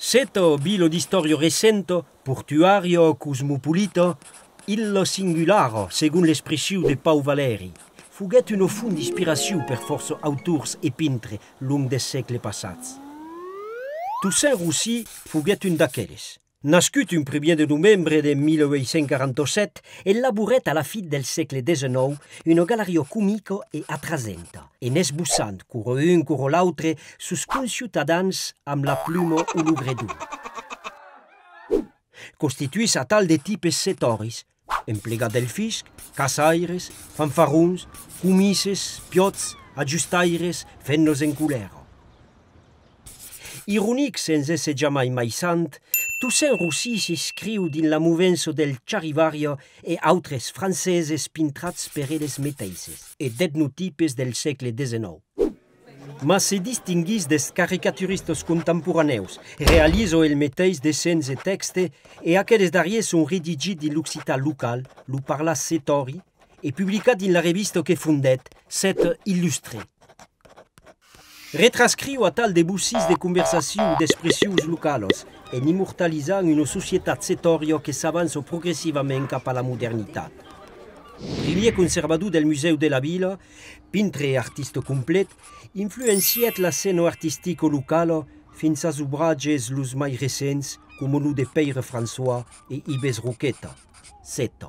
Seto bilo d'istorio recento, portuario cosmopolito, illo singularo, segun l'espressiu de Pau Valeri, fuguet uno fun d'inspiraciu per forso auturs e pintre lung de secle passats. Toussaint Roussy fuguet un d'aqueles. Nascut un 1er de novembre de 1847, elaboret a la fi del segle XIX una galeria comico e atrasenta, en esbossant curo un curo l'autre sus conciutadans amb la plumo o l'obredur. Constituís a tal de tipes setoris, emplegat del fisc, casaires, fanfarons, comisses, piots, ajustaires, fent-nos en colero. Ironic sense esse jamais maissant, Toussaint Roussy s'inscriu dins la movença del Charivario e altres franceses pintrats per eres meteises e d'etnotipes del segle XIX. Ma se distinguís des caricaturistes contemporaneus, realizo el meteis de scènes e texte e aquelles darriers son redigits din l'Occità local, lo parla Setori, e publicat din la revista que fundet, set illustrat. Retrascriu a tal de bussis de conversació d'expressions localos en immortalitzant una societat setorio que s'avança progressivament cap a la modernitat. Pilier conservador del Museu de la Vila, pintre e artista complet, influenciat la scena artística locala fins als obrages los mai recents com lo de Peire François e Ibes Roqueta, Seta.